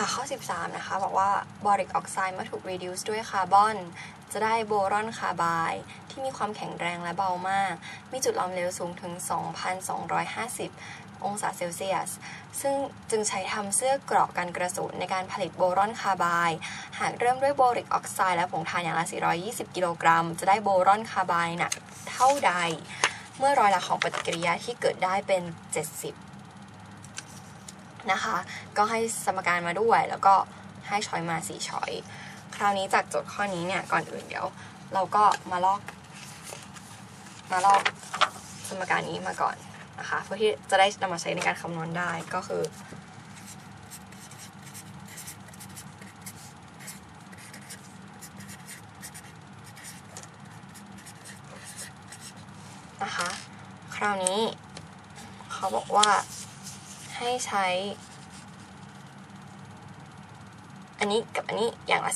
ค่ะข้อ 13 นะคะ บอกว่าบอริกออกไซด์เมื่อถูก reduce ด้วยคาร์บอน จะได้โบรอนคาร์ไบด์ที่มีความแข็งแรงและเบามาก มีจุดหลอมเหลวสูงถึง 2,250 องศาเซลเซียส ซึ่งจึงใช้ทำเสื้อเกราะกันกระสุนในการผลิตโบรอนคาร์ไบด์ หากเริ่มด้วยบอริกออกไซด์และผงถ่านอย่างละ 420 กิโลกรัม จะได้โบรอนคาร์ไบด์หนักเท่าใด เมื่อร้อยละของปฏิกิริยาที่เกิดได้เป็น 70 นะคะ ก็ให้สมการมาด้วย แล้วก็ให้ช้อยมาสี่ช้อย คราวนี้จากโจทย์ข้อนี้เนี่ย ก่อนอื่นเดี๋ยว เราก็มาลอก มาลอกสมการนี้มาก่อนนะคะ เพื่อที่จะได้นำมาใช้ในการคำนวณได้ก็คือนะคะ คราวนี้เขาบอกว่า ให้ใช้ อันนี้กับอันนี้อย่างละ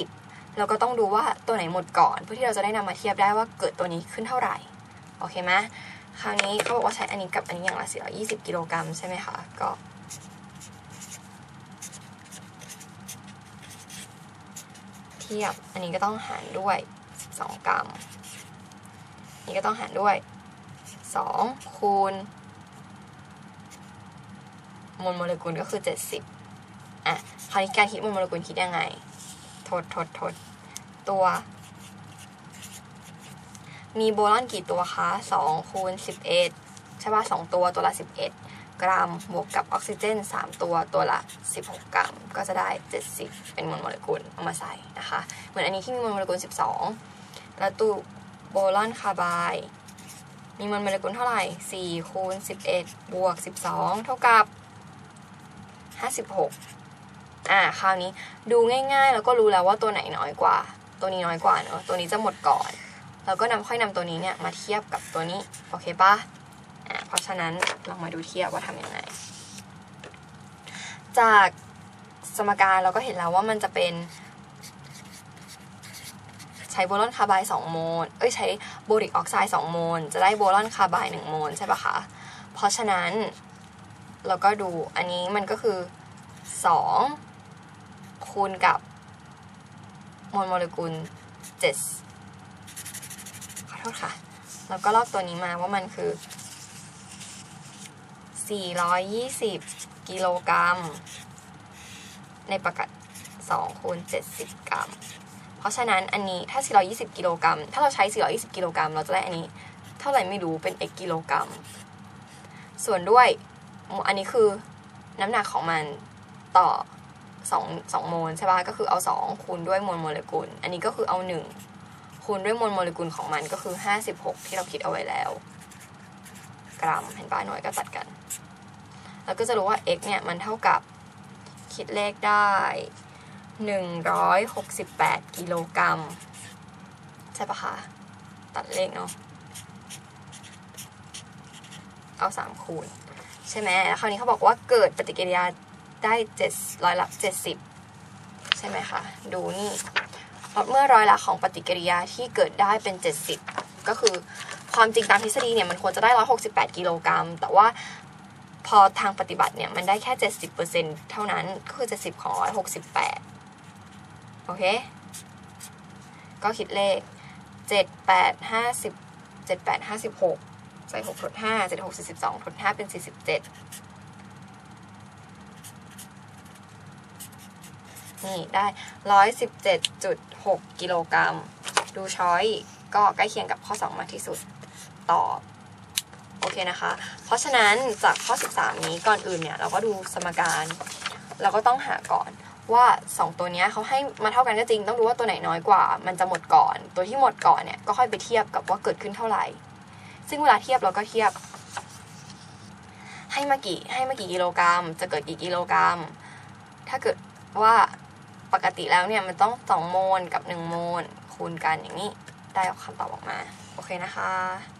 420 เราก็ต้องดูว่าตัวไหนหมดก่อน เพื่อที่เราจะได้นำมาเทียบได้ว่าเกิดตัวนี้ขึ้นเท่าไหร่ โอเคไหมคราวนี้เขาบอกว่าใช้อันนี้กับอันนี้อย่างละ 420 กิโลกรัมใช่ไหมคะ ก็เทียบ อันนี้ก็ต้องหารด้วย 12 กรัม นี่ก็ต้องหารด้วย 2 คูณ มวลโมเลกุลก็คือ 70อะคราวนี้การคิดมวลโมเลกุลคิดยังไงทดทดทดตัว มีโบรอนกี่ตัวคะ2คูณ11 ใช่ป่ะ2ตัวตัวละ 11 กรัมบวกกับออกซิเจน 3 ตัวตัวละ 16 กรัม ก็จะได้ 70 เป็นมวลโมเลกุลเอามาใส่นะคะ เหมือนอันนี้ที่มีมวลโมเลกุล 12 แล้วตัวโบรอนคาร์ไบด์มีมวลโมเลกุลเท่าไหร่4คูณ11 บวก 12 เท่ากับ 56อ่าคราวนี้ดูง่ายๆ แล้วก็รู้แล้วว่าตัวไหนน้อยกว่า ตัวนี้น้อยกว่าเนอะตัวนี้จะหมดก่อน แล้วก็นำค่อยนำตัวนี้เนี่ยมาเทียบกับตัวนี้โอเคปะอ่าเพราะฉะนั้นลองมาดูเทียบว่าทำยังไง จากสมการเราก็เห็นแล้วว่ามันจะเป็นใช้โบรอนคาร์บาย2โมล เอ้ยใช้โบริกออกไซด์2โมล จะได้โบรอนคาร์บาย1โมลใช่ปะคะ เพราะฉะนั้น เราก็ดูอันนี้มันก็คือ 2 คูณกับมวลโมเลกุล7ขอโทษค่ะ แล้วก็ลอกตัวนี้มาว่ามันคือ 420 กิโลกรัม ในประกาศ2คูณ70 กรัม เพราะฉะนั้นอันนี้ถ้า 420 กิโลกรัม ถ้าเราใช้ 420 กิโลกรัม เราจะได้อันนี้ เท่าไหร่ไม่รู้เป็น x กิโลกรัม ส่วนด้วย อันนี้คือน้ำหนักของมันต่อ2 2โมลใช่ป่ะก็คือเอา2คูณด้วยมวลโมเลกุล อันนี้ก็คือเอา1คูณด้วยมวลโมเลกุลของมันก็คือ56ที่เราคิดเอาไว้แล้ว กรัมเห็นป่ะหน่วยก็ตัดกัน แล้วก็จะรู้ว่า x เนี่ยมันเท่ากับคิดเลขได้168กิโลกรัมใช่ปะคะตัดเลขเนาะเอา3คูณ ใช่ไหมคราวนี้เขาบอกว่าเกิดปฏิกิริยาได้7ร้อยละ70ใช่ไหมคะ ดูนี่ลดเมื่อร้อยละของปฏิกิริยาที่เกิดได้เป็น 70 ก็คือความจริงตามทฤษฎีเนี่ยมันควรจะได้ 168 กิโลกรัม แต่ว่าพอทางปฏิบัติเนี่ยมันได้แค่ 70%เท่านั้นก็คือ 70 ของ 168 โอเค ก็คิดเลข 78 50 78 56 ใส่6ทด5 7 6 42ทด5เป็น 47 นี่ได้ 117.6 กิโลกรัม ดูช้อยก็ใกล้เคียงกับข้อ 2 มากที่สุด ตอบ โอเคนะคะ เพราะฉะนั้นจากข้อ 13 นี้ก่อนอื่นเนี่ย เราก็ดูสมการ เราก็ต้องหาก่อนว่า 2 ตัวนี้เขาให้มาเท่ากันก็จริง ต้องดูว่าตัวไหนน้อยกว่า มันจะหมดก่อน ตัวที่หมดก่อนเนี่ย ก็ค่อยไปเทียบกับว่าเกิดขึ้นเท่าไหร่ ซึ่งเวลาเทียบเราก็เทียบ ให้มากี่ให้มากี่กิโลกรัม จะเกิดกี่กิโลกรัม ถ้าเกิดว่าปกติแล้วเนี่ยมันต้อง2โมลกับ1โมลคูณกันอย่างนี้ได้คำตอบออกมา โอเคนะคะ